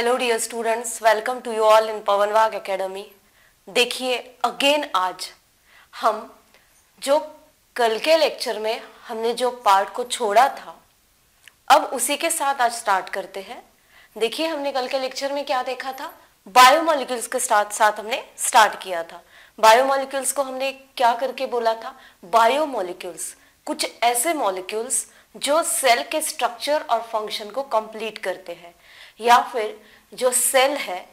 Hello dear students welcome to you all in पवनवाग academy देखिए again आज हम जो कल के लेक्चर में हमने जो पार्ट को छोड़ा था, अब उसी के साथ आज स्टार्ट करते हैं। देखिए, हमने कल के लेक्चर में क्या देखा था? बायोमोलिक्यूल्स के साथ साथ हमने स्टार्ट किया था। बायोमोलिक्यूल्स को हमने क्या करके बोला था? बायोमोलिक्यूल्स कुछ ऐसे मॉलिक्यूल्स जो सेल के स्ट्रक्चर और फ़ंक्शन को कंप्लीट करते हैं। या फिर जो सेल है,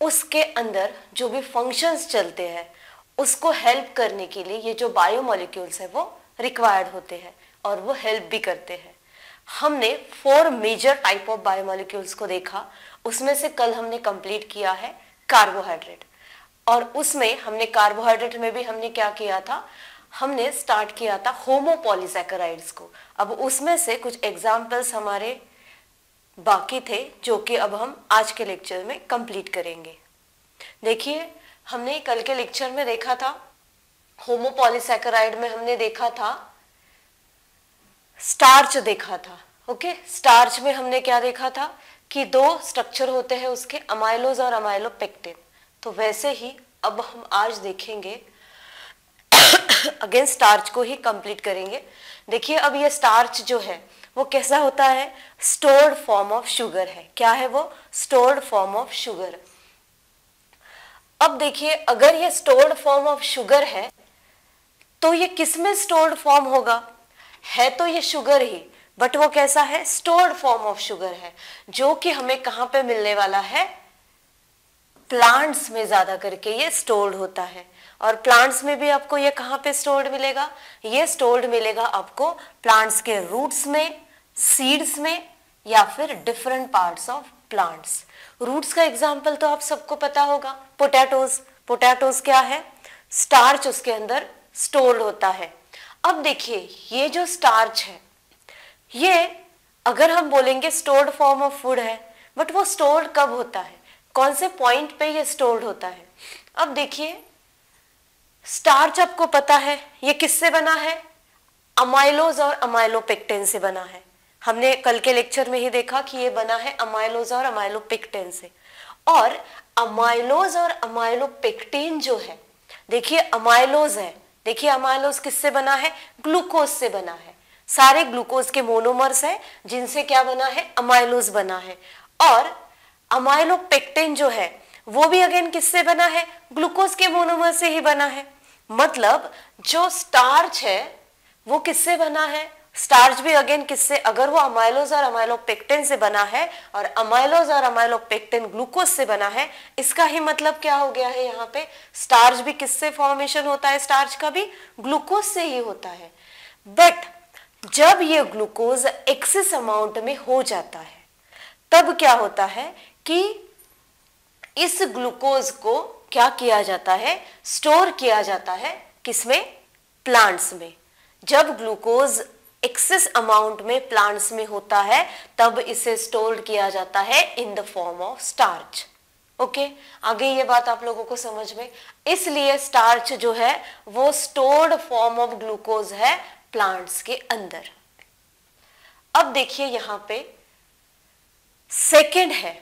उसके अंदर जो भी फ़ंक्शंस चलते हैं, उसको हेल्प करने के लिए ये जो बायोमोलिक्यूल्स है वो रिक्वायर्ड होते हैं और वो हेल्प भी करते हैं। हमने four major type of biomolecules को देखा, उसमें से कल हमने कंप्लीट किया है कार्बोहाइड्रेट और उसमें हमने कार्बोहाइड्रेट में भी हमने क्या किया था? हमने स्टार्ट किया था होमोपॉलीसैकेराइड्स को। अब उसमें से कुछ एग्जाम्पल्स हमारे बाकी थे, जो कि अब हम आज के लेक्चर में कंप्लीट करेंगे। देखिए, हमने कल के लेक्चर में देखा था होमोपॉलीसैकेराइड में हमने देखा था स्टार्च देखा था ओके स्टार्च में हमने क्या देखा था कि दो स्ट्रक्चर होते हैं उसके अमाइलोज और अमाइलोपेक्टिन तो वैसे ही अब हम आज देखेंगे अगेन स्टार्च को ही कंप्लीट करेंगे। देखिए, अब ये स्टार्च जो है वो कैसा होता है? स्टोर्ड फॉर्म ऑफ़ शुगर है। क्या है वो? स्टोर्ड फॉर्म ऑफ़ शुगर अब देखिए, अगर ये स्टोर्ड फॉर्म ऑफ़ शुगर है तो ये किसमें स्टोर्ड फॉर्म होगा? है तो ये शुगर ही बट वो कैसा है? स्टोर्ड फॉर्म ऑफ़ शुगर है, जो कि हमें कहाँ पे मिलने वाला है? प्लांट्स में ज़्यादा करके ये स्टोर्ड होता है। और प्लांट्स में भी आपको ये कहाँ पे स्टोर्ड मिलेगा? ये स्टोर्ड मिलेगा आपको प्लांट्स के रूट्स में। सीड्स में या फिर different parts of plants roots का एग्ज़ाम्पल तो आप सबको पता होगा। पोटैटोज पोटैटोज क्या है? स्टार्च उसके अंदर स्टोर्ड होता है। अब देखिए, ये जो स्टार्च है, ये अगर हम बोलेंगे स्टोर्ड फॉर्म ऑफ़ फ़ूड है बट वो स्टोर्ड कब होता है? कौन से पॉइंट पे ये स्टोर्ड होता है? अब देखिए स्टार्च आपको पता है, ये किससे बना है? अमाइलोज और अमाइलोपेक्टेन से बना है। हमने कल के लेक्चर में ही देखा कि ये बना है अमाइलोज और अमाइलोपेक्टेन से। और अमाइलोज और अमाइलोपेक्टिन जो है, देखिए अमाइलोज है, देखिए अमाइलोज किससे बना है? ग्लूकोज से बना है। सारे ग्लूकोज के मोनोमर्स है, जिनसे क्या बना है? अमाइलोज बना है। और अमाइलोपेक्टेन जो है, वो भी अगेन किससे बना है? ग्लूकोज के मोनोमर से ही बना है। मतलब जो स्टार्च है, वो किससे बना है? स्टार्च भी अगेन किससे? अगर वो अमाइलोज और अमाइलोपेक्टिन से बना है और अमाइलोज और अमाइलोपेक्टिन ग्लूकोज से बना है, इसका ही मतलब क्या हो गया है यहाँ पे? स्टार्च भी किससे फॉर्मेशन होता है? स्टार्च का भी ग्लूकोज से ही होता है। बट जब ये ग्लूकोज एक्सेस अमाउंट में हो जाता है, तब क्या होता है कि इस ग्लूकोज को क्या किया जाता है? स्टोर किया जाता है किसमें? प्लांट्स में। जब ग्लूकोज एक्सेस अमाउंट में प्लांट्स में होता है, तब इसे स्टोर किया जाता है in the form of starch okay आगे ये बात आप लोगों को समझ में, इसलिए स्टार्च जो है, वो स्टोर्ड फॉर्म ऑफ़ ग्लूकोज है प्लांट्स के अंदर. अब देखिए यहाँ पे सेकेंड है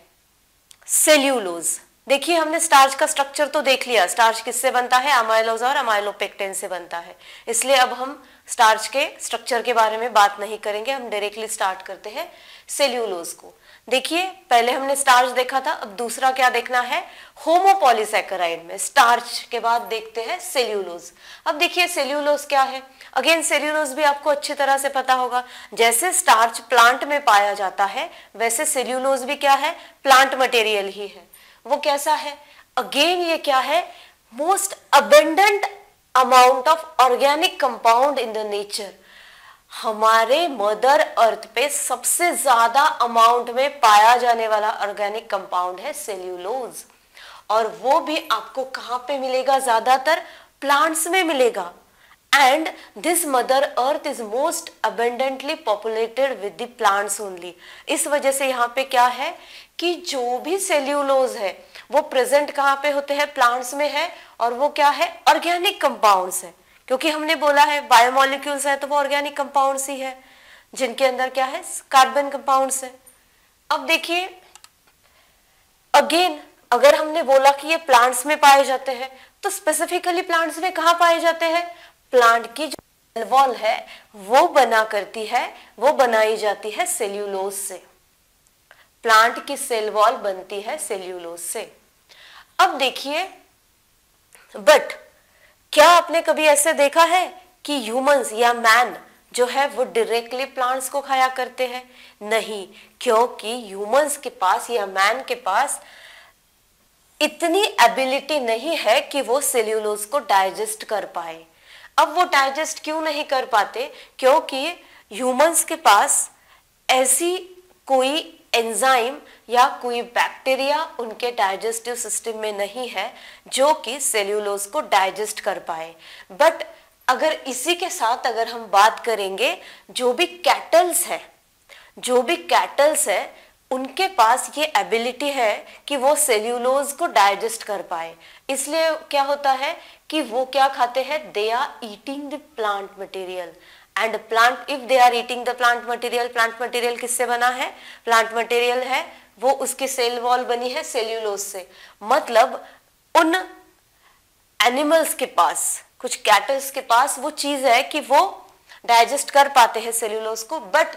सेल्यूलोज देखिए हमने स्टार्च का स्ट्रक्चर तो देख लिया स्टार्च किससे बनता है? अमाइलोज और अमाइलोपेक्टेन से बनता है. इसलिए अब हम स्टार्च के स्ट्रक्चर के बारे में बात नहीं करेंगे, हम डायरेक्टली स्टार्ट करते हैं सेल्यूलोज को। देखिए, पहले हमने स्टार्च देखा था, अब दूसरा क्या देखना है? होमोपॉलीसैकेराइड में स्टार्च के बाद देखते हैं सेल्यूलोज अब देखिए सेल्यूलोज क्या है? अगेन सेल्यूलोज भी आपको अच्छी तरह से पता होगा। जैसे स्टार्च प्लांट में पाया जाता है, वैसे सेल्यूलोज भी क्या है? प्लांट मटेरियल ही है। वो कैसा है? अगेन ये क्या है? Most abundant amount of organic compound in the nature हमारे मदर अर्थ पे सबसे ज़्यादा अमाउंट में पाया जाने वाला ऑर्गेनिक कंपाउंड है सेल्यूलोज और वो भी आपको कहाँ पे मिलेगा ज़्यादातर? प्लांट्स में मिलेगा. And this Mother Earth is most abundantly populated with the plants only इस वजह से यहाँ पे क्या है? कि जो भी सेल्यूलोज है वो प्रेजेंट कहाँ पे होते हैं? प्लांट्स में है और वो क्या है? ऑर्गेनिक कंपाउंड्स है। क्योंकि हमने बोला है बायोमोलिक्यूल्स है तो वो ऑर्गेनिक कंपाउंड्स ही है। जिनके अंदर क्या है? कार्बन कंपाउंड्स है। अब देखिए अगेन अगर हमने बोला कि ये प्लांट्स में पाए जाते हैं तो स्पेसिफिकली प्लांट्स में कहा पाए जाते हैं? प्लांट की जो वॉल है, वो बना करती है, वो बनाई जाती है सेल्यूलोज से। प्लांट की सेल वॉल बनती है सेल्यूलोज से। अब देखिए, बट क्या आपने कभी ऐसे देखा है कि ह्यूमंस या मैन जो है वो डायरेक्टली प्लांट्स को खाया करते हैं? नहीं, क्योंकि ह्यूमंस के पास या मैन के पास इतनी एबिलिटी नहीं है कि वो सेल्यूलोज को डाइजेस्ट कर पाए। अब वो डाइजेस्ट क्यों नहीं कर पाते? क्योंकि ह्यूमंस के पास ऐसी कोई एंजाइम या कोई बैक्टीरिया उनके डाइजेस्टिव सिस्टम में नहीं है जो कि सेल्यूलोज को डाइजेस्ट कर पाए। बट अगर इसी के साथ अगर हम बात करेंगे, जो भी कैटल्स है, जो भी कैटल्स है, उनके पास ये एबिलिटी है कि वो सेल्यूलोज को डाइजेस्ट कर पाए। इसलिए क्या होता है कि वो क्या खाते हैं? They are eating the plant material. And plant if they are eating the plant material plant material किससे बना है? प्लांट मटेरियल है, वो उसकी सेल वॉल बनी है सेल्यूलोज से। मतलब उन एनिमल्स के पास, कुछ कैटल्स के पास वो चीज़ है कि वो डाइजेस्ट कर पाते हैं सेल्यूलोज को बट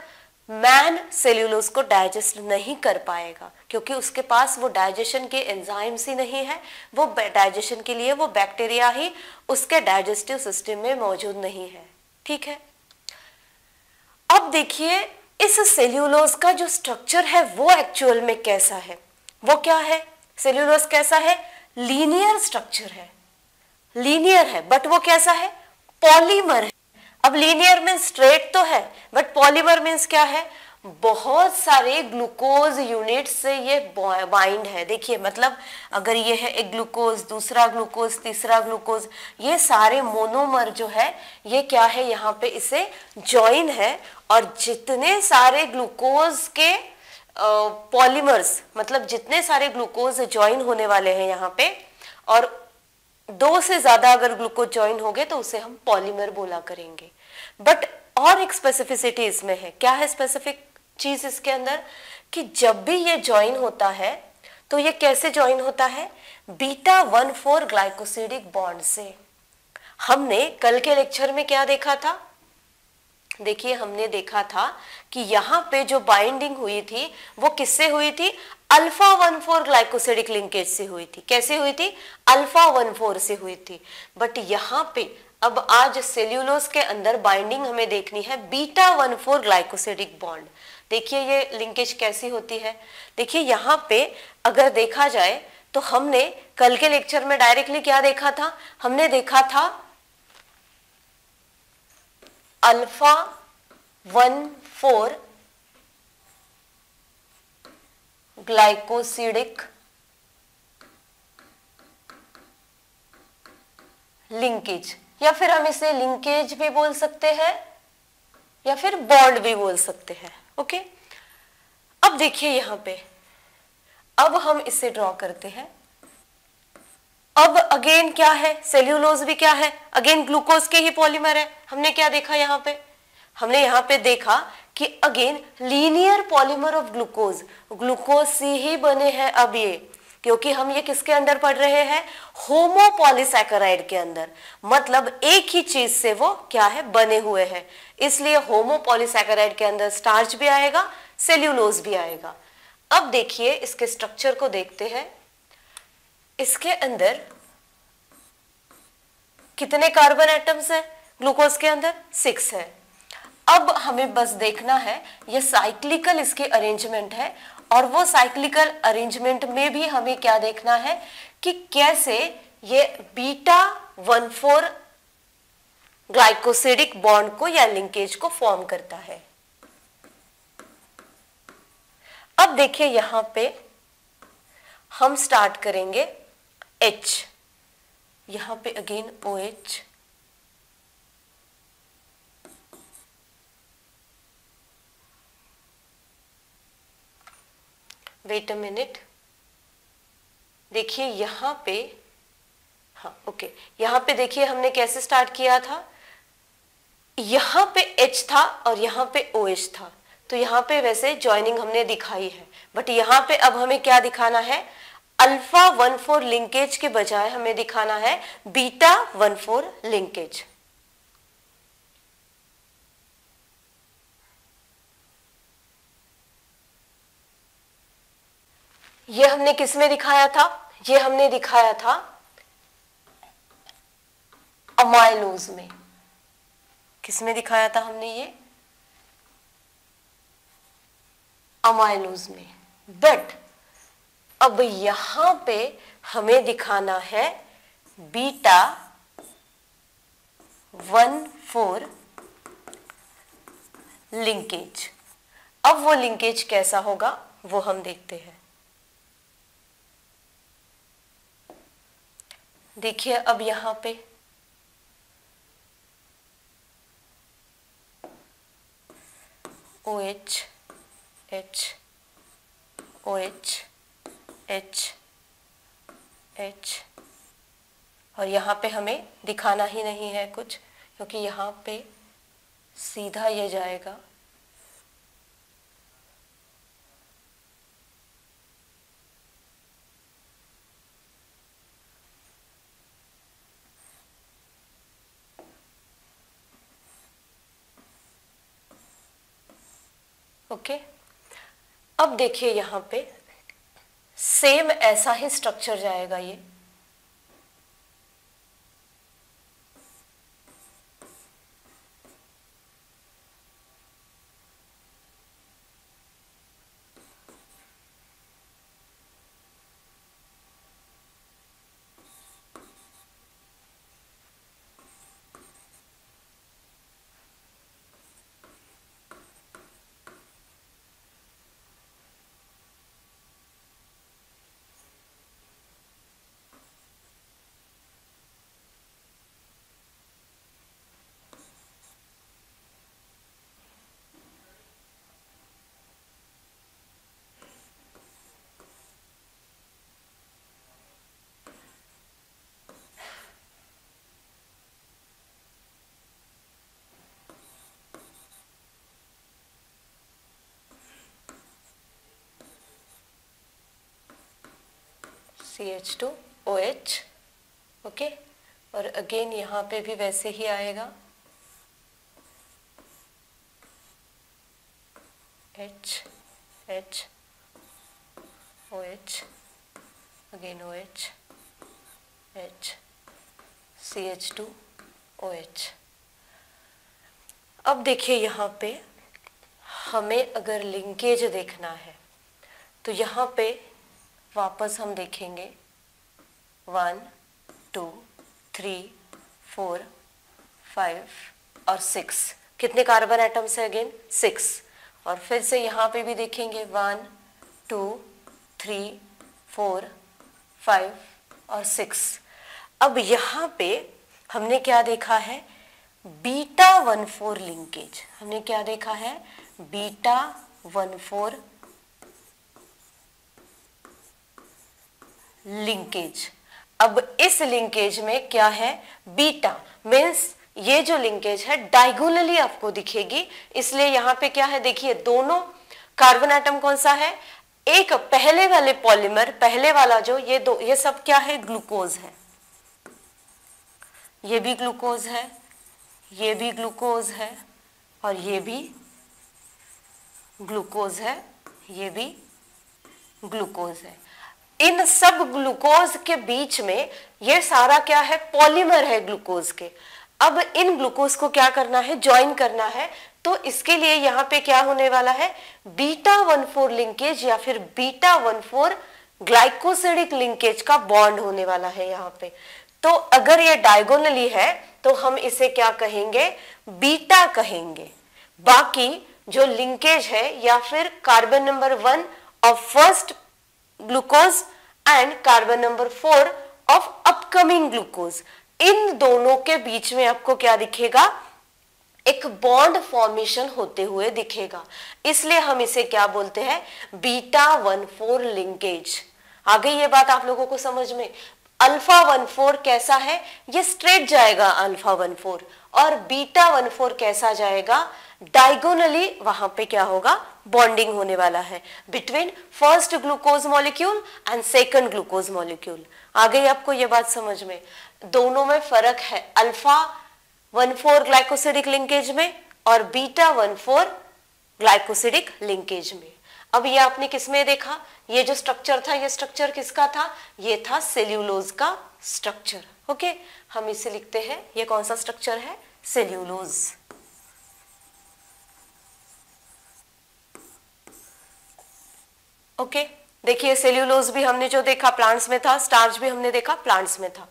मैन सेल्यूलोज को डाइजेस्ट नहीं कर पाएगा, क्योंकि उसके पास वो डाइजेशन के एंजाइम्स ही नहीं है, वो डाइजेशन के लिए वो बैक्टीरिया ही उसके डाइजेस्टिव सिस्टम में मौजूद नहीं है। ठीक है? अब देखिए, इस सेल्यूलोज का जो स्ट्रक्चर है, वो एक्चुअल में कैसा है? वो क्या है? सेल्यूलोज कैसा है? लीनियर स्ट्रक्चर है। लीनियर है बट वो कैसा है? पॉलीमर है। अब लीनियर मीन्स स्ट्रेट तो है बट पॉलीमर मीन्स क्या है? बहुत सारे ग्लूकोज यूनिट से ये बाइंड है। देखिए मतलब अगर ये है एक ग्लूकोज दूसरा ग्लूकोज तीसरा ग्लूकोज ये सारे मोनोमर जो है, ये क्या है? यहाँ पे इसे ज्वाइन है और जितने सारे ग्लूकोज के पॉलीमर्स मतलब जितने सारे ग्लूकोज ज्वाइन होने वाले हैं यहाँ पे, और दो से ज़्यादा अगर ग्लूकोज ज्वाइन हो गए तो उसे हम पॉलीमर बोला करेंगे। बट और एक स्पेसिफिसिटी इसमें है। क्या है स्पेसिफिक चीज़ इसके अंदर कि जब भी ये ज्वाइन होता है तो ये कैसे ज्वाइन होता है? Beta one four glycosidic bond से। हमने कल के लेक्चर में क्या देखा था? देखिए, हमने देखा था कि यहाँ पे जो बाइंडिंग हुई थी, वो किससे हुई थी? Alpha one four glycosidic linkage से हुई थी। कैसे हुई थी? अल्फ़ा वन फोर से हुई थी। बट यहाँ पे, अब आज सेल्यूलोज के अंदर बाइंडिंग हमें देखनी है। Beta one four glycosidic bond देखिए ये लिंकेज कैसी होती है? देखिए यहाँ पे अगर देखा जाए तो हमने कल के लेक्चर में डायरेक्टली क्या देखा था? हमने देखा था alpha one four glycosidic linkage या फिर हम इसे लिंकेज भी बोल सकते हैं, या फिर बॉन्ड भी बोल सकते हैं। ओके अब देखिए यहाँ पे। अब हम इसे ड्रॉ करते हैं। अब अगेन क्या है? सेल्यूलोज भी क्या है? अगेन ग्लूकोज के ही पॉलीमर है। हमने क्या देखा यहाँ पे? हमने यहाँ पे देखा कि again linear polymer of glucose glucose से ही बने हैं अब ये। क्योंकि हम ये किसके अंदर पढ़ रहे हैं? होमोपॉलीसैकेराइड के अंदर। मतलब एक ही चीज़ से वो क्या है? बने हुए हैं। इसलिए होमोपॉलीसैकेराइड के अंदर स्टार्च भी आएगा सेल्यूलोज भी आएगा। अब देखिए, इसके स्ट्रक्चर को देखते हैं। इसके अंदर कितने कार्बन एटम्स हैं? ग्लूकोज के अंदर सिक्स है। अब हमें बस देखना है, ये साइक्लिकल इसके अरेंजमेंट है। और वो साइक्लिकल अरेंजमेंट में भी हमें क्या देखना है कि कैसे ये beta one four glycosidic bond को या लिंकेज को फॉर्म करता है। अब देखिए यहाँ पे हम स्टार्ट करेंगे H यहाँ पे again O OH wait a minute देखिए यहाँ पे हाँ ओके यहाँ पे देखिए हमने कैसे स्टार्ट किया था? यहाँ पे H था और यहाँ पे ओ OH था। तो यहाँ पे वैसे ज्वाइनिंग हमने दिखाई है। बट यहाँ पे अब हमें क्या दिखाना है? अल्फ़ा वन फोर लिंकेज के बजाय हमें दिखाना है बीटा वन फोर लिंकेज ये हमने किसमें दिखाया था? ये हमने दिखाया था अमाइलोज में। किसमें दिखाया था हमने ये? अमाइलोज में। बट अब यहाँ पे हमें दिखाना है बीटा वन फोर लिंकेज। अब वो लिंकेज कैसा होगा, वो हम देखते हैं। देखिए अब यहाँ पे। O H H O H H H और यहाँ पे हमें दिखाना ही नहीं है कुछ, क्योंकि यहाँ पे सीधा ये जाएगा ओके अब देखिए यहाँ पे सेम ऐसा ही स्ट्रक्चर जाएगा ये। C H two O H okay और अगेन यहाँ पे भी वैसे ही आएगा। H H O H again O H H C H two O H अब देखिए यहाँ पे हमें अगर लिंकेज देखना है तो यहाँ पे वापस हम देखेंगे। One two three four five और सिक्स कितने कार्बन एटम्स है अगेन सिक्स और फिर से यहाँ पे भी देखेंगे। One two three four five और सिक्स अब यहाँ पे हमने क्या देखा है? बीटा वन फोर लिंकेज हमने क्या देखा है? बीटा वन फोर लिंकेज अब इस लिंकेज में क्या है? बीटा मीन्स ये जो लिंकेज है डायगोनली आपको दिखेगी। इसलिए यहाँ पे क्या है? देखिए, दोनों कार्बन एटम कौन सा है? एक पहले वाले पॉलीमर पहले वाला जो, ये दो, ये सब क्या है? ग्लूकोज है। ये भी ग्लूकोज है, ये भी ग्लूकोज है, और ये भी ग्लूकोज है, ये भी ग्लूकोज है। इन सब ग्लूकोज के बीच में ये सारा क्या है? पॉलीमर है ग्लूकोज के। अब इन ग्लूकोज को क्या करना है? ज्वाइन करना है। तो इसके लिए यहाँ पे क्या होने वाला है? बीटा वन फोर लिंकेज या फिर beta one four glycosidic linkage का बॉन्ड होने वाला है यहाँ पे। तो अगर ये डायगोनली है तो हम इसे क्या कहेंगे? बीटा कहेंगे। बाकी जो लिंकेज है या फिर कार्बन नंबर वन और first glucose and carbon number four of upcoming glucose इन दोनों के बीच में आपको क्या दिखेगा? एक बॉन्ड फॉर्मेशन होते हुए दिखेगा। इसलिए हम इसे क्या बोलते हैं? बीटा वन फोर लिंकेज आ गई ये बात आप लोगों को समझ में? अल्फ़ा वन फोर कैसा है? ये स्ट्रेट जाएगा अल्फ़ा वन फोर और बीटा वन फोर कैसा जाएगा? डायगोनली वहाँ पे क्या होगा? बॉन्डिंग होने वाला है। Between first glucose molecule and second glucose molecule आ गई आपको ये बात समझ में। दोनों में फ़र्क है alpha one four glycosidic linkage में और beta one four glycosidic linkage में। अब ये आपने किसमें देखा? ये जो स्ट्रक्चर था, ये स्ट्रक्चर किसका था? ये था सेल्यूलोज का स्ट्रक्चर ओके हम इसे लिखते हैं। ये कौन सा स्ट्रक्चर है? सेल्यूलोज ओके देखिए सेल्यूलोज भी हमने जो देखा प्लांट्स में था स्टार्च भी हमने देखा प्लांट्स में था।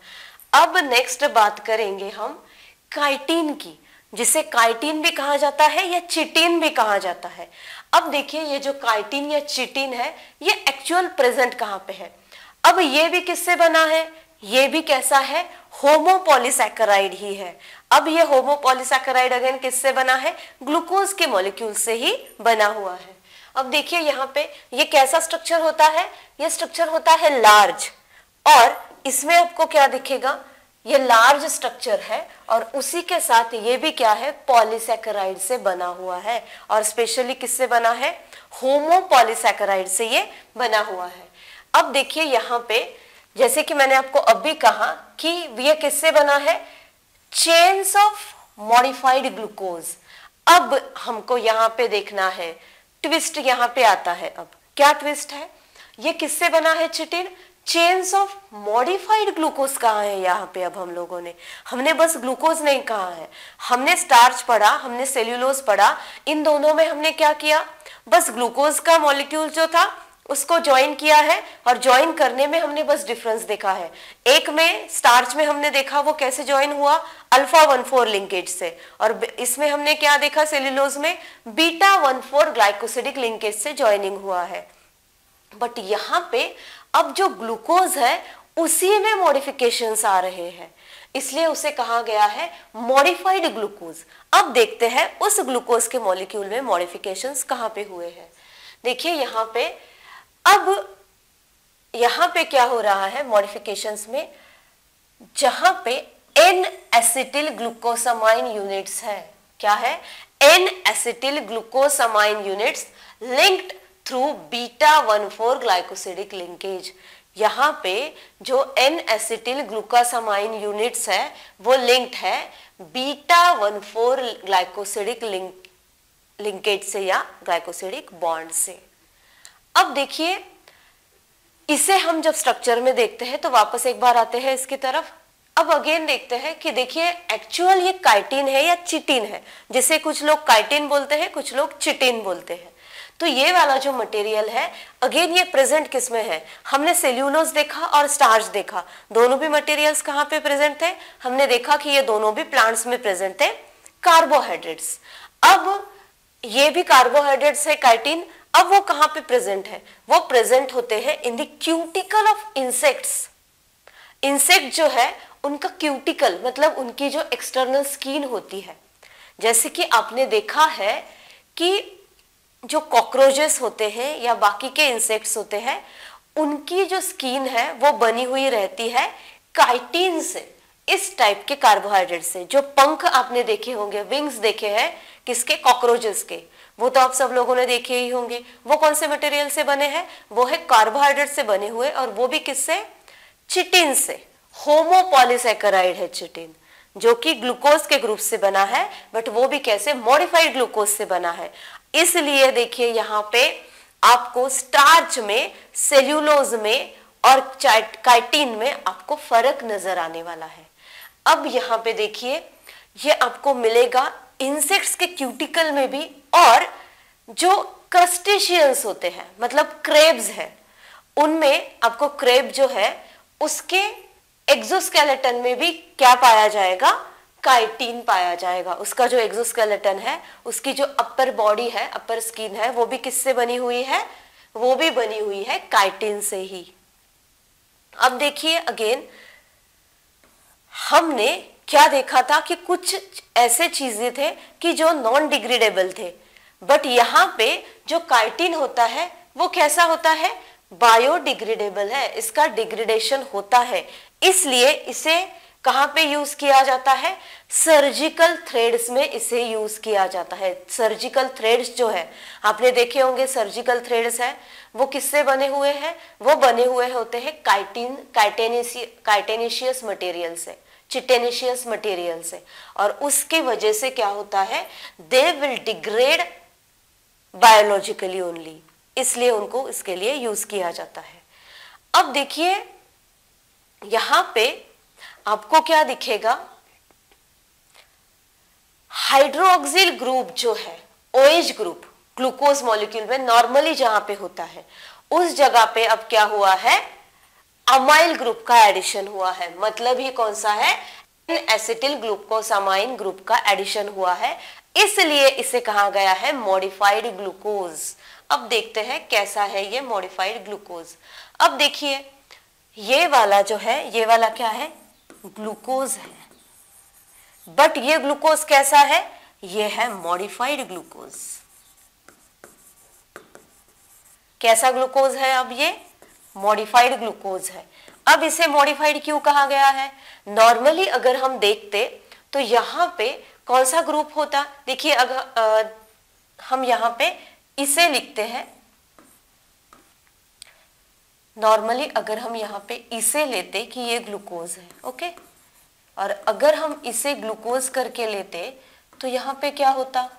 अब नेक्स्ट बात करेंगे हम काइटिन की, जिसे काइटिन भी कहा जाता है या चिटिन भी कहा जाता है। अब देखिए, ये जो काइटिन या चिटिन है, ये एक्चुअल प्रेजेंट कहाँ पे है? अब ये भी किससे बना है? ये भी कैसा है? होमोपोलिसैकेराइड ही है। अब ये होमोपोलिसैकेराइड अगेन किससे बना है? ग्लूकोज के मॉलिक्यूल से ही बना हुआ है। अब देखिए यहाँ पे, ये कैसा स्ट्रक्चर होता है? ये स्ट्रक्चर होता है लार्ज और इसमें आपको क्या दिखेगा? ये लार्ज स्ट्रक्चर है और उसी के साथ ये भी क्या है? पॉलीसेकेराइड से बना हुआ है. और स्पेशली किससे बना है? होमोपॉलीसेकेराइड से ये बना हुआ है. अब देखिए यहाँ पे, जैसे कि मैंने आपको अब भी कहा कि ये किससे बना है? चेन्स ऑफ़ मॉडिफाइड ग्लूकोज अब हमको यहाँ पे देखना है ट्विस्ट यहाँ पे आता है अब। क्या ट्विस्ट है? ये किससे बना है chitin chains of modified glucose कहा है यहाँ पे अब हम लोगों ने? हमने बस ग्लूकोज नहीं कहा है। हमने स्टार्च पढ़ा, हमने सेल्यूलोज पढ़ा। इन दोनों में हमने क्या किया? बस ग्लूकोज का मॉलिक्यूल जो था उसको ज्वाइन किया है और ज्वाइन करने में हमने बस डिफरेंस देखा है। एक में स्टार्च में हमने देखा वो कैसे ज्वाइन हुआ? अल्फ़ा वन फोर लिंकेज से। और इसमें हमने क्या देखा सेल्यूलोज में? Beta one four glycosidic linkage से ज्वाइनिंग हुआ है। बट यहाँ पे अब जो ग्लूकोज है, उसी में मॉडिफिकेशन आ रहे हैं। इसलिए उसे कहा गया है मॉडिफाइड ग्लूकोज अब देखते हैं उस ग्लूकोज के मॉलिक्यूल में मॉडिफिकेशंस कहाँ पे हुए हैं। देखिए यहाँ पे अब यहाँ पे क्या हो रहा है मॉडिफिकेशंस में? जहाँ पे एन एसिटिल ग्लूकोसामाइन यूनिट्स है। क्या है? N acetyl glucosamine units linked through beta one four glycosidic linkage यहाँ पे जो एन एसिटिल ग्लूकोसामाइन यूनिट्स है, वो लिंक्ड है beta one four glycosidic link linkage से या ग्लाइकोसिडिक बॉन्ड से। अब देखिए, इसे हम जब स्ट्रक्चर में देखते हैं तो वापस एक बार आते हैं इसकी तरफ़। अब अगेन देखते हैं कि देखिए एक्चुअल ये काइटिन है या चिटिन है, जिसे कुछ लोग काइटिन बोलते हैं, कुछ लोग चिटिन बोलते हैं। तो ये वाला जो मटेरियल है अगेन ये प्रेजेंट किसमें है? हमने सेल्यूलोज देखा और स्टार्च देखा। दोनों भी मटेरियल्स कहाँ पे प्रेजेंट थे? हमने देखा कि ये दोनों भी प्लांट्स में प्रेजेंट थे। कार्बोहाइड्रेट्स अब ये भी कार्बोहाइड्रेट्स है काइटिन अब वो कहाँ पे प्रेजेंट है? वो प्रेजेंट होते हैं in the cuticle of insects insect जो है, उनका क्यूटिकल मतलब उनकी जो एक्सटर्नल स्किन होती है। जैसे कि आपने देखा है कि जो कॉकरोचेस होते हैं या बाकी के इंसेक्ट्स होते हैं, उनकी जो स्किन है, वो बनी हुई रहती है काइटीन से, इस टाइप के कार्बोहाइड्रेट से। जो पंख आपने देखे होंगे विंग्स देखे हैं, किसके? कॉकरोचेस के। वो तो आप सब लोगों ने देखे ही होंगे। वो कौन से मटेरियल से बने हैं? वो है कार्बोहाइड्रेट से बने हुए और वो भी किससे? चिटिन से। होमोपॉलीसेकेराइड है चिटिन जो कि ग्लूकोज के ग्रुप से बना है बट वो भी कैसे? मॉडिफाइड ग्लूकोज से बना है। इसलिए देखिए यहाँ पे आपको स्टार्च में सेल्यूलोज में और काइटिन में आपको फ़र्क नज़र आने वाला है। अब यहाँ पे देखिए, ये आपको मिलेगा इंसेक्ट्स के क्यूटिकल में भी और जो क्रस्टेशियंस होते हैं मतलब क्रेब्स है, उनमें आपको क्रेब जो है, उसके एक्सोस्केलेटन में भी क्या पाया जाएगा? काइटिन पाया जाएगा। उसका जो एक्सोस्केलेटन है, उसकी जो अपर बॉडी है अपर स्किन है, वो भी किससे बनी हुई है? वो भी बनी हुई है काइटिन से ही। अब देखिए अगेन हमने क्या देखा था कि कुछ ऐसे चीज़ें थे कि जो नॉन डिग्रेडेबल थे? बट यहाँ पे जो काइटिन होता है, वो कैसा होता है? बायोडिग्रेडेबल है। इसका डिग्रेडेशन होता है। इसलिए इसे कहाँ पे यूज़ किया जाता है? सर्जिकल थ्रेड्स में इसे यूज़ किया जाता है। सर्जिकल थ्रेड्स जो है, आपने देखे होंगे सर्जिकल थ्रेड्स है। वो किससे बने हुए हैं? वो बने हुए होते हैं काइटिन काइटेनिशियस मटेरियल से। चिटेनिशियस मटेरियल से और उसके वजह से क्या होता है they will degrade biologically only इसलिए उनको इसके लिए यूज़ किया जाता है। अब देखिए, यहाँ पे आपको क्या दिखेगा? हाइड्रोक्सिल ग्रुप जो है ओएच ग्रुप ग्लूकोज मॉलिक्यूल में नॉर्मली जहाँ पे होता है, उस जगह पे अब क्या हुआ है? अमाइल ग्रुप का एडिशन हुआ है। मतलब ही कौन सा है? एसिटिल ग्लूकोसामाइन ग्रुप का एडिशन हुआ है। इसलिए इसे कहा गया है मॉडिफाइड ग्लूकोज अब देखते हैं कैसा है ये मॉडिफाइड ग्लूकोज अब देखिए, ये वाला जो है, ये वाला क्या है? ग्लूकोज है। बट ये ग्लूकोज कैसा है? ये है मॉडिफाइड ग्लूकोज कैसा ग्लूकोज है अब ये? मॉडिफाइड ग्लूकोज है। अब इसे मॉडिफाइड क्यों कहा गया है? नॉर्मली अगर हम देखते तो यहाँ पे कौन सा ग्रुप होता? देखिए अगर आ, हम यहाँ पे इसे लिखते हैं। नॉर्मली अगर हम यहाँ पे इसे लेते कि ये ग्लूकोज है ओके और अगर हम इसे ग्लूकोज करके लेते तो यहाँ पे क्या होता?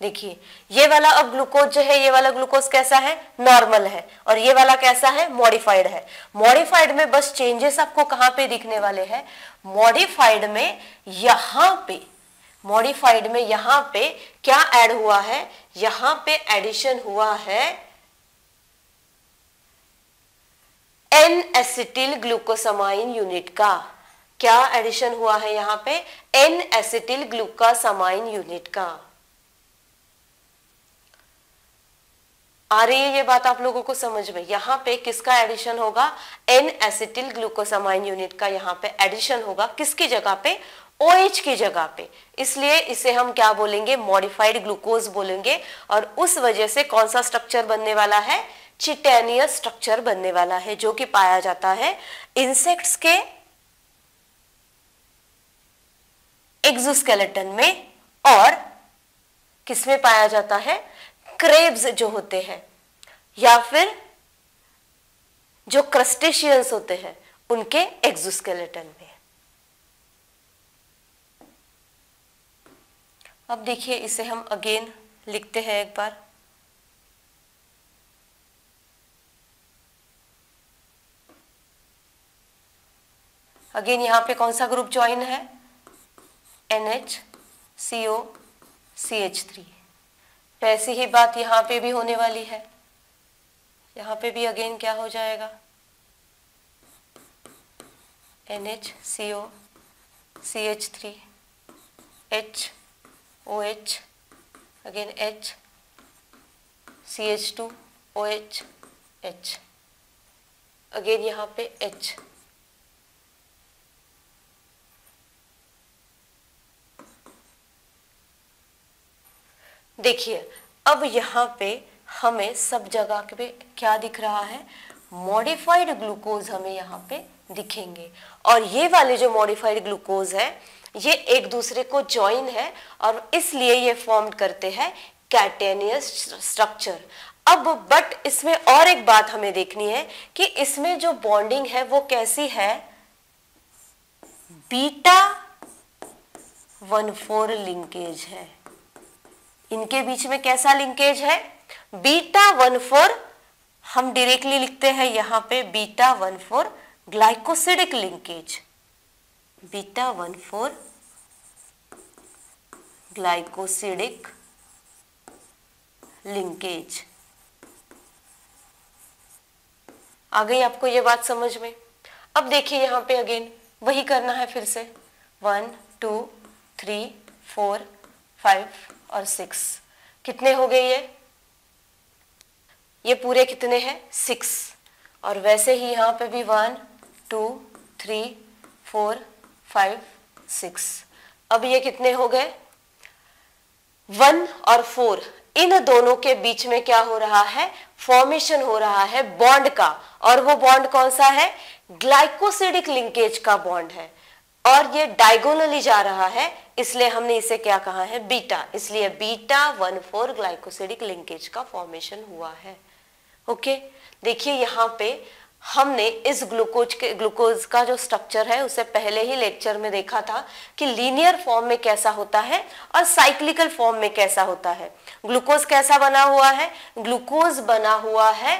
देखिए, ये वाला अब ग्लूकोज जो है, ये वाला ग्लूकोज कैसा है? नॉर्मल है। और ये वाला कैसा है? मॉडिफाइड है। मॉडिफाइड में बस चेंजेस आपको कहाँ पे दिखने वाले हैं? मॉडिफाइड में यहाँ पे मॉडिफाइड में यहाँ पे क्या ऐड हुआ है? यहाँ पे एडिशन हुआ है एन एसिटिल ग्लूकोसमाइन यूनिट का। क्या एडिशन हुआ है यहाँ पे? एन एसिटिल ग्लूकोसमाइन यूनिट का। आ रही है ये बात आप लोगों को समझ में। यहाँ पे किसका एडिशन होगा? एन एसिटिल ग्लूकोसमाइन यूनिट का यहाँ पे एडिशन होगा। किसकी जगह पे? ओ OH की जगह पे। इसलिए इसे हम क्या बोलेंगे? मॉडिफाइड ग्लूकोज बोलेंगे। और उस वजह से कौन सा स्ट्रक्चर बनने वाला है? चिटेनियस स्ट्रक्चर बनने वाला है, जो कि पाया जाता है इंसेक्ट्स के एक्सोस्केलेटन में और किसमें पाया जाता है? क्रेब्स जो होते हैं, या फिर जो क्रस्टेशियंस होते हैं, उनके एक्सोस्केलेटन में। अब देखिए, इसे हम अगेन लिखते हैं एक बार। अगेन यहाँ पे कौन सा ग्रुप ज्वाइन है? N H C O C H three वैसी ही बात यहाँ पे भी होने वाली है। यहाँ पे भी अगेन क्या हो जाएगा? N H C O C H three H O H again H C H two O H H again यहाँ पे एच देखिए, अब यहाँ पे हमें सब जगह पे क्या दिख रहा है? मॉडिफाइड ग्लूकोज हमें यहाँ पे दिखेंगे। और ये वाले जो मॉडिफाइड ग्लूकोज है, ये एक दूसरे को ज्वाइन है और इसलिए ये फॉर्म करते हैं कैटेनियस स्ट्रक्चर अब बट इसमें और एक बात हमें देखनी है कि इसमें जो बॉन्डिंग है वो कैसी है? बीटा वन फोर लिंकेज है। इनके बीच में कैसा लिंकेज है? बीटा वन फोर, हम डायरेक्टली लिखते हैं यहाँ पे beta one four glycosidic linkage beta one four glycosidic linkage आ गई आपको ये बात समझ में? अब देखिए यहाँ पे अगेन वही करना है फिर से। One, two, three, four, five और सिक्स कितने हो गए ये? ये पूरे कितने हैं? सिक्स और वैसे ही यहाँ पे भी one two three four five six अब ये कितने हो गए? वन और फोर इन दोनों के बीच में क्या हो रहा है? फॉर्मेशन हो रहा है बॉन्ड का. और वो बॉन्ड कौन सा है? ग्लाइकोसिडिक लिंकेज का बॉन्ड है. और ये डायगोनली जा रहा है, इसलिए हमने इसे क्या कहा है? बीटा इसलिए beta one four glycosidic linkage का फॉर्मेशन हुआ है। ओके देखिए यहाँ पे हमने इस ग्लूकोज के ग्लूकोज का जो स्ट्रक्चर है, उसे पहले ही लेक्चर में देखा था कि लीनियर फॉर्म में कैसा होता है और साइक्लिकल फॉर्म में कैसा होता है। ग्लूकोज कैसा बना हुआ है? ग्लूकोज बना हुआ है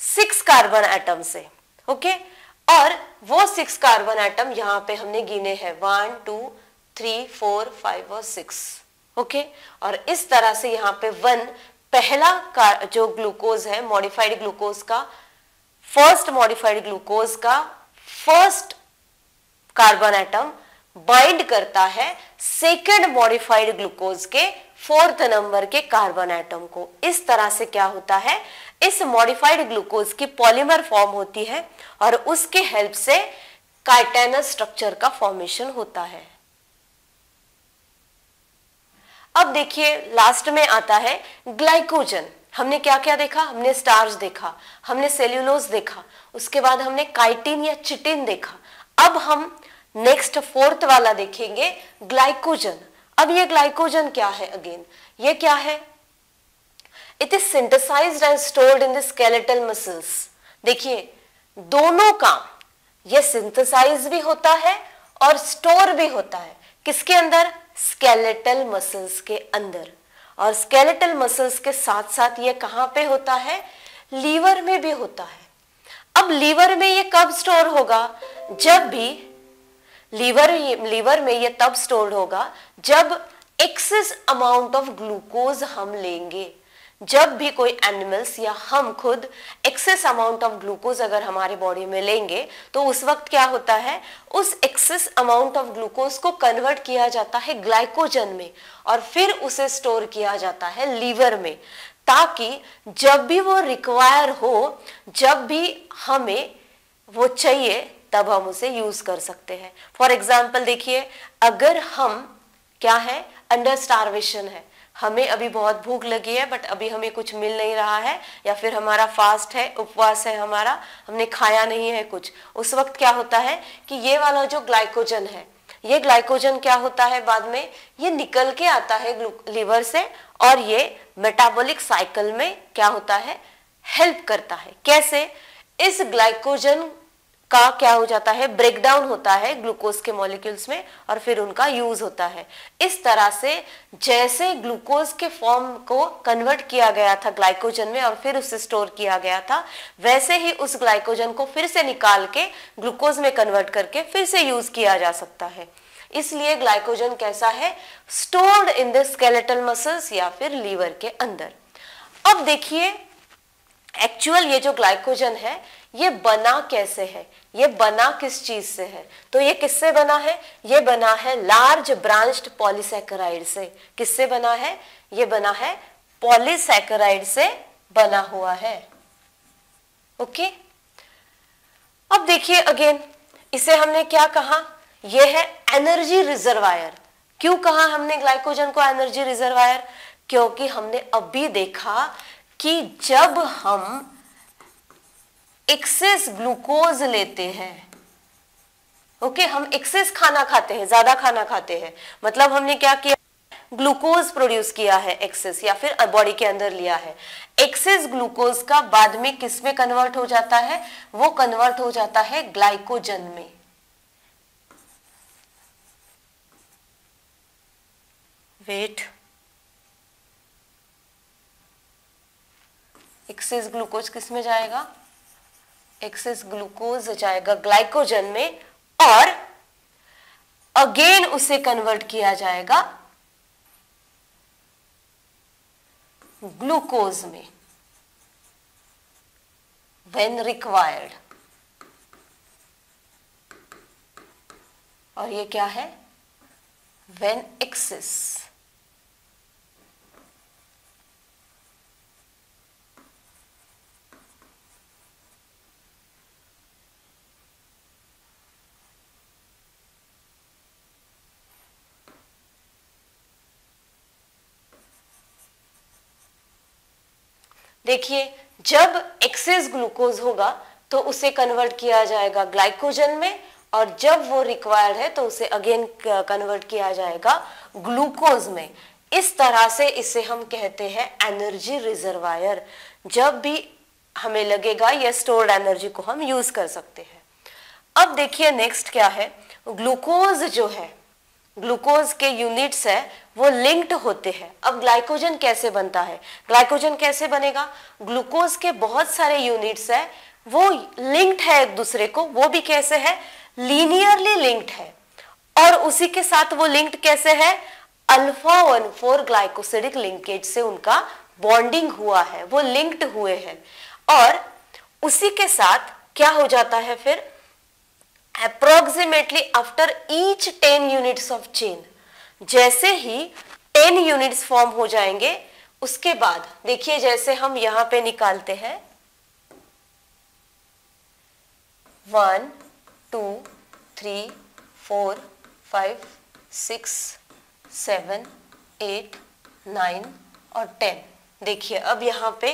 सिक्स कार्बन एटम से। ओके और वो सिक्स कार्बन एटम यहाँ पे हमने गिने हैं। One two three four five और सिक्स ओके और इस तरह से यहाँ पे वन पहला जो ग्लूकोज है मॉडिफाइड ग्लूकोज का फ़र्स्ट मॉडिफाइड ग्लूकोज का फ़र्स्ट कार्बन एटम बाइंड करता है सेकेंड मॉडिफाइड ग्लूकोज के फोर्थ नंबर के कार्बन एटम को। इस तरह से क्या होता है? इस मॉडिफाइड ग्लूकोज की पॉलीमर फॉर्म होती है और उसके हेल्प से काइटेनस स्ट्रक्चर का फॉर्मेशन होता है। अब देखिए लास्ट में आता है ग्लाइकोजन हमने क्या क्या देखा? हमने स्टार्च देखा, हमने सेल्यूलोज देखा, उसके बाद हमने काइटिन या चिटिन देखा। अब हम नेक्स्ट फोर्थ वाला देखेंगे ग्लाइकोजन अब ये ग्लाइकोजन क्या है अगेन ये क्या है? It is synthesised and stored in the skeletal muscles देखिए, दोनों काम, ये सिंथेसाइज भी होता है और स्टोर भी होता है। किसके अंदर? स्केलेटल मसल्स के अंदर। और स्केलेटल मसल्स के साथ साथ ये कहाँ पे होता है? लीवर में भी होता है। अब लीवर में ये कब स्टोर होगा? जब भी लीवर लीवर में ये तब स्टोर होगा जब एक्सेस अमाउंट ऑफ़ ग्लूकोज हम लेंगे। जब भी कोई एनिमल्स या हम खुद एक्सेस अमाउंट ऑफ़ ग्लूकोज अगर हमारे बॉडी में लेंगे तो उस वक्त क्या होता है? उस एक्सेस अमाउंट ऑफ़ ग्लूकोज को कन्वर्ट किया जाता है ग्लाइकोजन में और फिर उसे स्टोर किया जाता है लीवर में, ताकि जब भी वो रिक्वायर हो, जब भी हमें वो चाहिए, तब हम उसे यूज़ कर सकते हैं। फॉर एग्ज़ाम्पल देखिए, अगर हम, क्या है? अंडर स्टारवेशन है। हमें अभी बहुत भूख लगी है बट अभी हमें कुछ मिल नहीं रहा है, या फिर हमारा फास्ट है, उपवास है हमारा, हमने खाया नहीं है कुछ। उस वक्त क्या होता है कि ये वाला जो ग्लाइकोजन है, ये ग्लाइकोजन क्या होता है बाद में? ये निकल के आता है लीवर से, और ये मेटाबॉलिक साइकिल में क्या होता है? हेल्प करता है। कैसे? इस ग्लाइकोजन का क्या हो जाता है? ब्रेकडाउन होता है ग्लूकोज के मॉलिक्यूल्स में और फिर उनका यूज़ होता है। इस तरह से जैसे ग्लूकोज के फॉर्म को कन्वर्ट किया गया था ग्लाइकोजन में और फिर उसे स्टोर किया गया था, वैसे ही उस ग्लाइकोजन को फिर से निकाल के ग्लूकोज में कन्वर्ट करके फिर से यूज़ किया जा सकता है। इसलिए ग्लाइकोजन कैसा है? Stored in the skeletal muscles या फिर लीवर के अंदर। अब देखिए एक्चुअल ये जो ग्लाइकोजन है ये बना कैसे है? ये बना किस चीज़ से है? तो ये किससे बना है? ये बना है लार्ज ब्रांच्ड पॉलीसेकेराइड से। किससे बना है? ये बना है पॉलीसेकेराइड से बना हुआ है। ओके? अब देखिए अगेन इसे हमने क्या कहा? यह है एनर्जी रिजर्वायर क्यों कहा हमने ग्लाइकोजन को एनर्जी रिजर्वायर क्योंकि हमने अभी देखा कि जब हम एक्सेस ग्लूकोज लेते हैं। ओके हम एक्सेस खाना खाते हैं, ज़्यादा खाना खाते हैं। मतलब हमने क्या किया? ग्लूकोज प्रोड्यूस किया है एक्सेस या फिर बॉडी के अंदर लिया है। एक्सेस ग्लूकोज का बाद में किसमें कन्वर्ट हो जाता है? वो कन्वर्ट हो जाता है ग्लाइकोजन में। वेट एक्सेस ग्लूकोज किसमें जाएगा? एक्सेस ग्लूकोज जाएगा ग्लाइकोजन में, और अगेन उसे कन्वर्ट किया जाएगा ग्लूकोज में वेन रिक्वायर्ड और ये क्या है? वेन एक्सेस देखिए, जब एक्सेस ग्लूकोज होगा तो उसे कन्वर्ट किया जाएगा ग्लाइकोजन में, और जब वो रिक्वायर्ड है तो उसे अगेन कन्वर्ट किया जाएगा ग्लूकोज में। इस तरह से इसे हम कहते हैं एनर्जी रिजर्वायर जब भी हमें लगेगा यह स्टोर्ड एनर्जी को हम यूज़ कर सकते हैं। अब देखिए नेक्स्ट क्या है। ग्लूकोज जो है ग्लूकोज के यूनिट्स है, वो लिंक्ड होते हैं। अब ग्लाइकोजन कैसे बनता है? ग्लाइकोजन कैसे बनेगा? ग्लूकोज के बहुत सारे यूनिट्स है, वो लिंक्ड है एक दूसरे को, वो भी कैसे है? लीनियरली लिंक्ड है। और उसी के साथ वो लिंक्ड कैसे है? Alpha one four glycosidic linkage से उनका बॉन्डिंग हुआ है, वो लिंक्ड हुए हैं। और उसी के साथ क्या हो जाता है फिर? Approximately after each ten units of chain जैसे ही टेन यूनिट्स फॉर्म हो जाएँगे, उसके बाद, देखिए जैसे हम यहाँ पे निकालते हैं। One two three four five six seven eight nine और टेन देखिए, अब यहाँ पे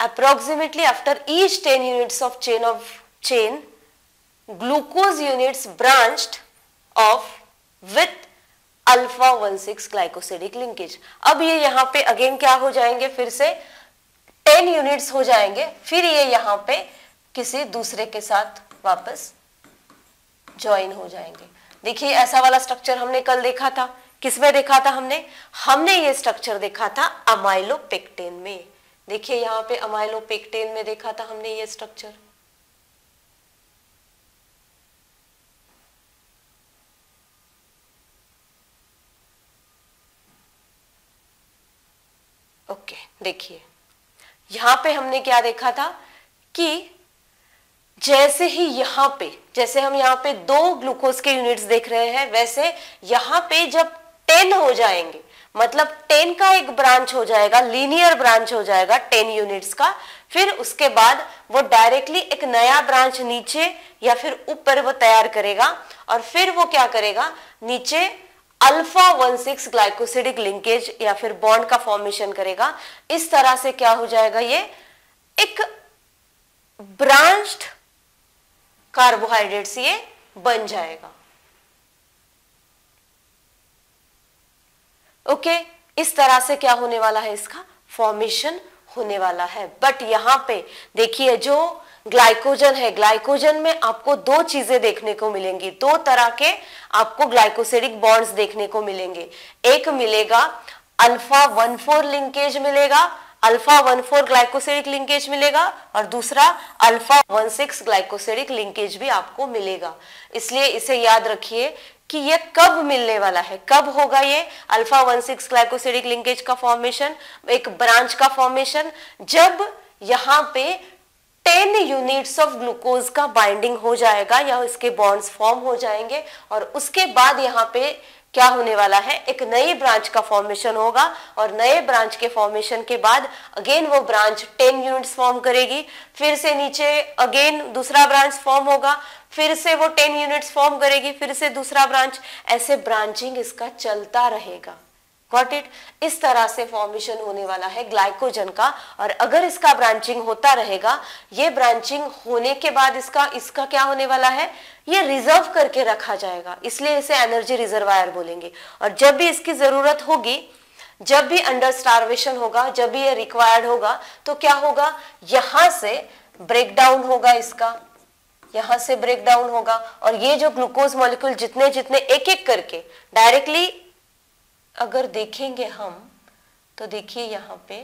approximately after each ten units of chain of chain glucose units branched off with alpha one six glycosidic linkage अब ये यहाँ पे अगेन क्या हो जाएँगे? फिर से टेन यूनिट्स हो जाएँगे। फिर ये यहाँ पे किसी दूसरे के साथ वापस ज्वाइन हो जाएँगे। देखिए, ऐसा वाला स्ट्रक्चर हमने कल देखा था। किसमें देखा था हमने? हमने ये स्ट्रक्चर देखा था अमाइलोपेक्टेन में। देखिए, यहाँ पे अमाइलोपेक्टेन में देखा था हमने ये स्ट्रक्चर ओके, देखिए। यहाँ पे हमने क्या देखा था कि जैसे ही यहाँ पे, जैसे हम यहाँ पे दो ग्लूकोज के यूनिट्स देख रहे हैं, वैसे यहाँ पे जब टेन हो जाएँगे मतलब टेन का एक ब्रांच हो जाएगा लीनियर ब्रांच हो जाएगा टेन यूनिट्स का, फिर उसके बाद वो डायरेक्टली एक नया ब्रांच नीचे या फिर ऊपर वो तैयार करेगा, और फिर वो क्या करेगा, नीचे alpha one six glycosidic linkage या फिर बॉन्ड का फॉर्मेशन करेगा। इस तरह से क्या हो जाएगा ये? एक ब्रांच्ड कार्बोहाइड्रेट्स ये बन जाएगा। ओके? okay, इस तरह से क्या होने वाला है इसका? फॉर्मेशन होने वाला है। बट यहाँ पे देखिए जो ग्लाइकोजन है। ग्लाइकोजन में आपको दो चीज़ें देखने को मिलेंगी। दो तरह के आपको ग्लाइकोसिडिक बॉन्ड्स देखने को मिलेंगे। एक मिलेगा अल्फ़ा वन फोर लिंकेज मिलेगा alpha one four glycosidic linkage मिलेगा और दूसरा alpha one six glycosidic linkage भी आपको मिलेगा। इसलिए इसे याद रखिए कि ये कब मिलने वाला है। कब होगा ये? Alpha one six glycosidic linkage का फॉर्मेशन एक ब्रांच का फॉर्मेशन जब यहाँ पे टेन यूनिट्स ऑफ़ ग्लूकोज का बाइंडिंग हो जाएगा, या इसके बॉन्ड्स फॉर्म हो जाएँगे, और उसके बाद यहाँ पे क्या होने वाला है? एक नई ब्रांच का फॉर्मेशन होगा, और नए ब्रांच के फॉर्मेशन के बाद अगेन वो ब्रांच टेन यूनिट्स फॉर्म करेगी, फिर से नीचे अगेन दूसरा ब्रांच फॉर्म होगा, फिर से वो टेन यूनिट्स फॉर्म करेगी, फिर से दूसरा ब्रांच ऐसे ब्रांचिंग इसका चलता रहेगा। गॉट इट इस तरह से फॉर्मेशन होने वाला है ग्लाइकोजन का। और अगर इसका ब्रांचिंग होता रहेगा, ये ब्रांचिंग होने के बाद इसका इसका क्या होने वाला है? ये रिज़र्व करके रखा जाएगा। इसलिए इसे एनर्जी रिजर्वायर बोलेंगे। और जब भी इसकी ज़रूरत होगी, जब भी अंडर स्टारवेशन होगा, जब भी ये रिक्वायर्ड होगा तो क्या होगा? यहाँ से ब्रेक डाउन होगा इसका। यहाँ से ब्रेक डाउन होगा। और ये जो ग्लूकोज मॉलिक्यूल जितने जितने एक एक करके डायरेक्टली अगर देखेंगे हम तो देखिए यहाँ पे।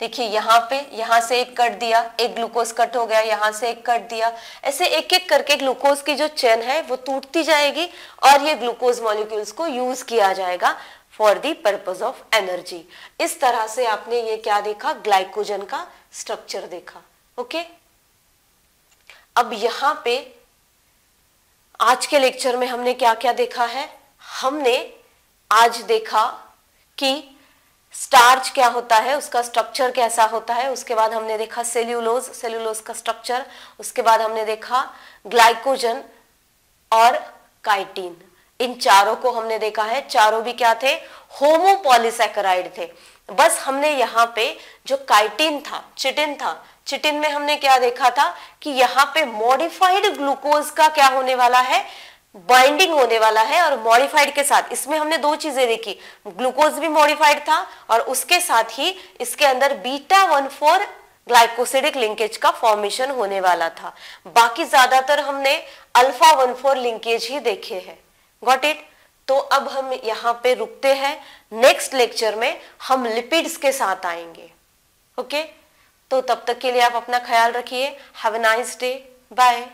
देखिए यहाँ पे, यहाँ से एक कट दिया, एक ग्लूकोज कट हो गया, यहाँ से एक कट दिया। ऐसे एक एक करके ग्लूकोज की जो चेन है, वो टूटती जाएगी और ये ग्लूकोज मॉलिक्यूल्स को यूज़ किया जाएगा for the purpose of energy. इस तरह से आपने ये क्या देखा? ग्लाइकोजन का स्ट्रक्चर देखा, ओके? अब यहाँ पे आज के लेक्चर में हमने क्या क्या देखा है? हमने आज देखा कि स्टार्च क्या होता है, उसका स्ट्रक्चर कैसा होता है, उसके बाद हमने देखा सेल्यूलोज सेल्यूलोज का स्ट्रक्चर उसके बाद हमने देखा ग्लाइकोजन और काइटिन इन चारों को हमने देखा है, चारों भी क्या थे? होमोपॉलीसैकेराइड थे। बस हमने यहाँ पे जो काइटिन था चिटिन था चिटिन में हमने क्या देखा था कि यहाँ पे मॉडिफाइड ग्लूकोज का क्या होने वाला है? बाइंडिंग होने वाला है और मॉडिफाइड के साथ। इसमें हमने दो चीज़ें देखी। ग्लूकोज भी मॉडिफाइड था और उसके साथ ही इसके अंदर beta one four glycosidic linkage का फॉर्मेशन होने वाला था। बाकी ज़्यादातर हमने अल्फ़ा वन फोर लिंकेज ही देखे हैं। गॉट इट तो अब हम यहाँ पे रुकते हैं। नेक्स्ट लेक्चर में हम लिपिड्स के साथ आएँगे। Okay okay? तो तब तक के लिए आप अपना ख्याल रखिए। Have nice day bye